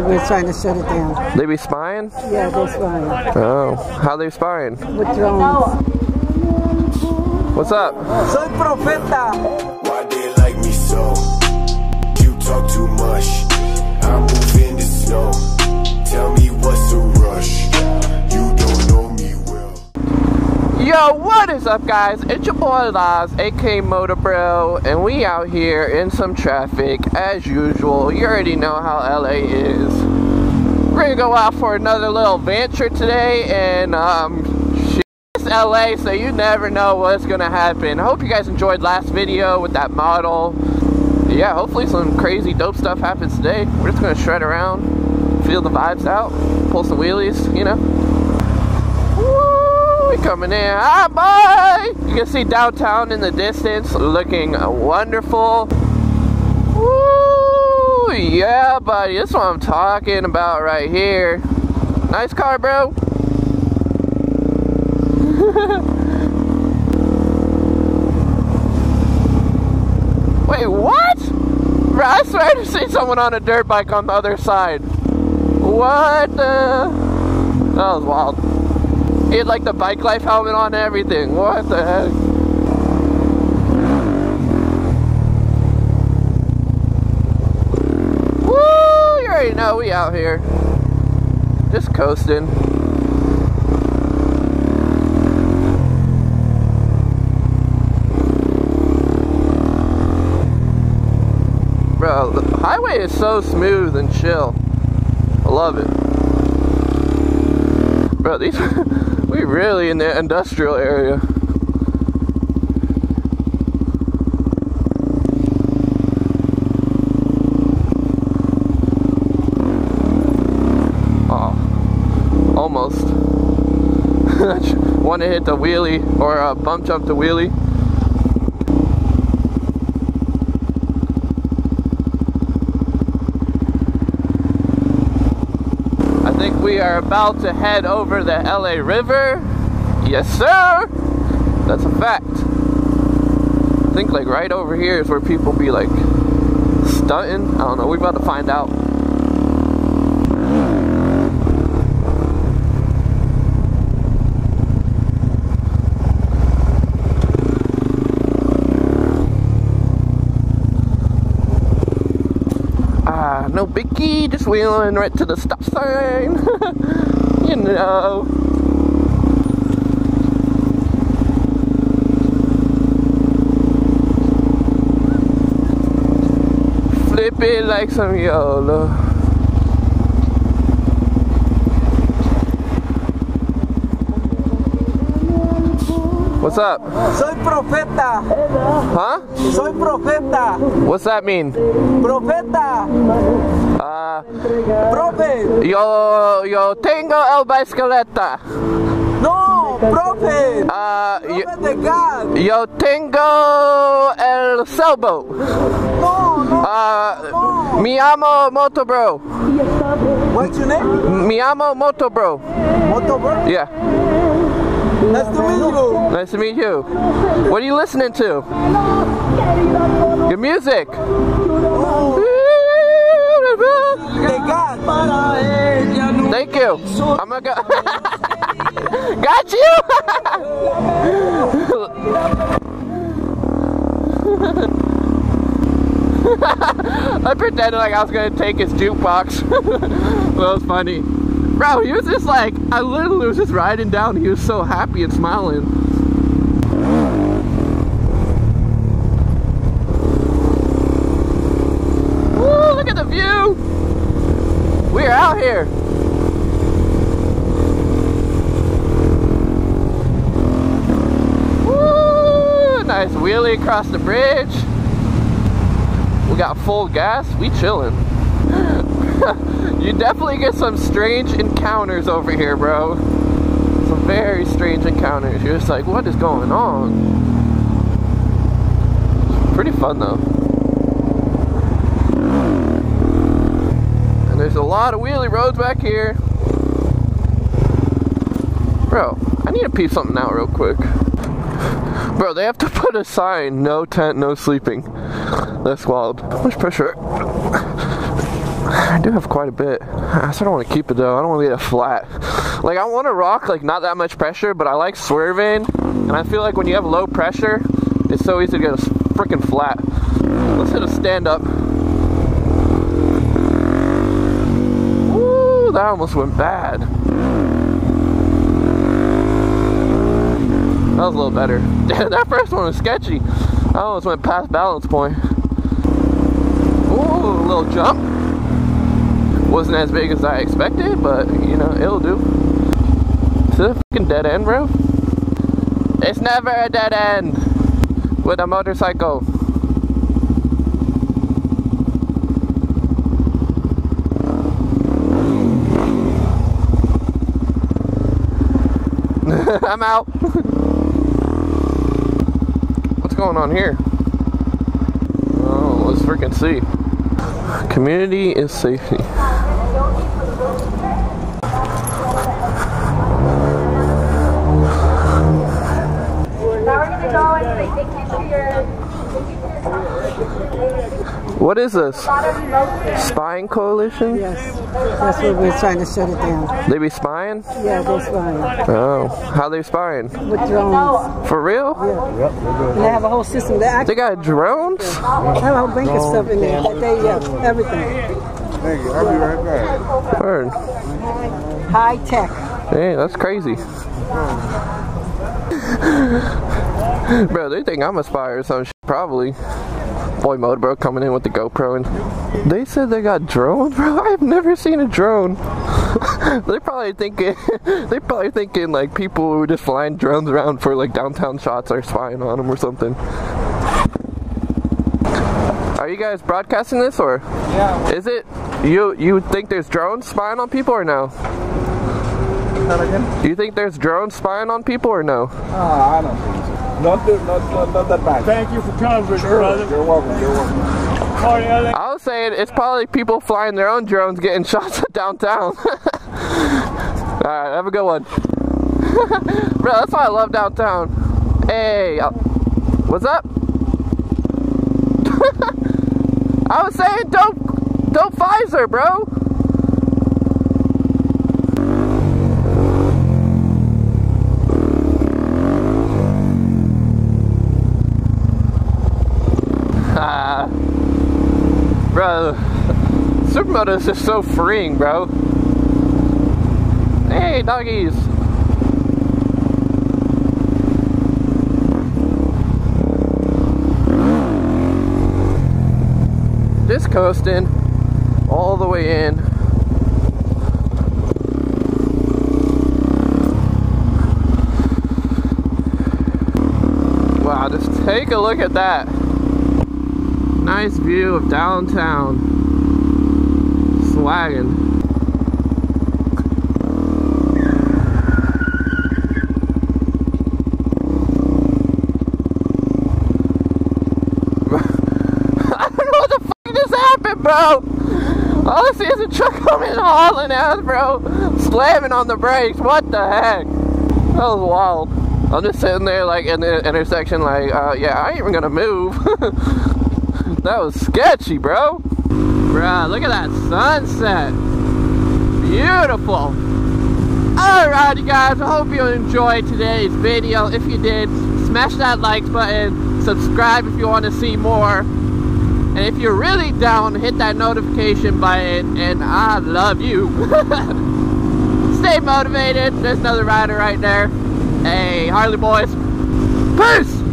where we're trying to shut it down. They be spying? Yeah, they're spying. Oh, how they spying? With drones. What's up? Soy profeta. Why they like me so? You talk too much. I move in the snow. Tell me what's the Yo, what is up, guys? It's your boy Lars, aka Moto Bro, and we out here in some traffic as usual. You already know how LA is. We're gonna go out for another little venture today, and um, it's LA, so you never know what's gonna happen. I hope you guys enjoyed last video with that model. Yeah, hopefully some crazy dope stuff happens today. We're just gonna shred around, feel the vibes out, pull some wheelies, you know. Woo, we coming in. Ah, Hi, boy! You can see downtown in the distance looking wonderful. Woo, yeah, buddy. That's what I'm talking about right here. Nice car, bro. Wait, what? Bro, I swear to see someone on a dirt bike on the other side. What the? That was wild. He had like the bike life helmet on and everything. What the heck? Woo! You already know we out here. Just coasting. Bro, the highway is so smooth and chill. I love it. Bro, these we really in the industrial area. Oh, almost. Want to hit the wheelie or uh, bump jump the wheelie. I think we are about to head over the LA River. Yes, sir. That's a fact. I think like right over here is where people be like stunting. I don't know. We're about to find out. Ah, no biggie, just wheeling right to the stop sign. you know. Flip it like some YOLO. What's up? Soy profeta. Huh? Soy profeta. What's that mean? Profeta. Uh, Profe. yo, yo tengo el bicicleta. No, profe. Uh, yo, Profe de God. yo tengo el sailboat. No, no. Uh, mi amo Moto Bro. What's your name? Mi amo Moto Bro. Moto bro. Yeah. Nice to meet you. Nice to meet you. What are you listening to? Your music. Thank you. I'm gonna go. Got you. I pretended like I was gonna take his jukebox. that was funny. Bro, he was just like, I literally was just riding down. He was so happy and smiling. Woo, look at the view. We're out here. Woo, nice wheelie across the bridge. We got full gas. We chilling. you definitely get some strange encounters over here, bro. Some very strange encounters. You're just like, what is going on? Pretty fun though. And there's a lot of wheelie roads back here. Bro, I need to pee something out real quick. Bro, they have to put a sign, no tent, no sleeping. That's wild. How much pressure? I do have quite a bit. I sort of want to keep it though. I don't want to get it flat. Like I want to rock like not that much pressure, but I like swerving, and I feel like when you have low pressure, it's so easy to get a freaking flat. Let's hit a stand up. Ooh, that almost went bad. That was a little better. that first one was sketchy. I almost went past balance point. Ooh, a little jump. Wasn't as big as I expected, but you know, it'll do. Is it a fucking dead end, bro? It's never a dead end with a motorcycle. I'm out. What's going on here? Oh, let's freaking see. Community is safety. What is this? Spying coalition? Yes, that's what we're trying to shut it down. They be spying? Yeah, they're spying. Oh, how they spying? With drones. For real? Yeah. And they have a whole system. They actually They got drones? have a whole bank of stuff in there. That they, yeah, everything. Thank you. I'll be right back. Word. High tech. Hey, that's crazy. Bro, they think I'm a spy or some shit, probably. Boy Moto Bro coming in with the GoPro and they said they got drones, bro. I've never seen a drone. they probably thinking they probably thinking like people who are just flying drones around for like downtown shots are spying on them or something. Are you guys broadcasting this or Yeah. is it you you think there's drones spying on people or no? Do you think there's drones spying on people or no? Ah, I don't think so. Not, the, not, not, not that bad. Thank you for coming, Sure. brother. You're welcome. You're welcome. Yeah, thank- I was saying it's probably people flying their own drones getting shots at downtown. Alright, have a good one. Bro, that's why I love downtown. Hey, uh, what's up? I was saying don't, don't Pfizer, bro. Ah. Bro, Supermoto is just so freeing, bro. Hey, doggies. Just coasting all the way in. Wow, just take a look at that. Nice view of downtown. Swaggin'. I don't know what the fuck just happened, bro. All I see is a truck coming hauling ass, bro. Slamming on the brakes. What the heck? That was wild. I'm just sitting there like in the intersection like, uh, yeah, I ain't even gonna move. that was sketchy, bro. Bruh, look at that sunset. Beautiful. Alright, you guys, I hope you enjoyed today's video. If you did, smash that like button, subscribe if you want to see more. And if you're really down, hit that notification button, and I love you. Stay motivated. There's another rider right there. Hey, Harley boys. Peace!